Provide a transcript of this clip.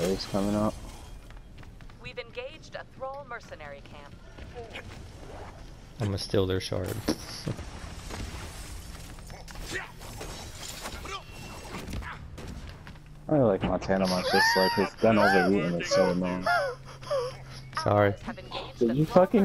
Ace coming up. We've engaged a thrall mercenary camp. I'm gonna steal their shard. I like Montana much, just like his gun overheating is so annoying. Sorry. Did you fucking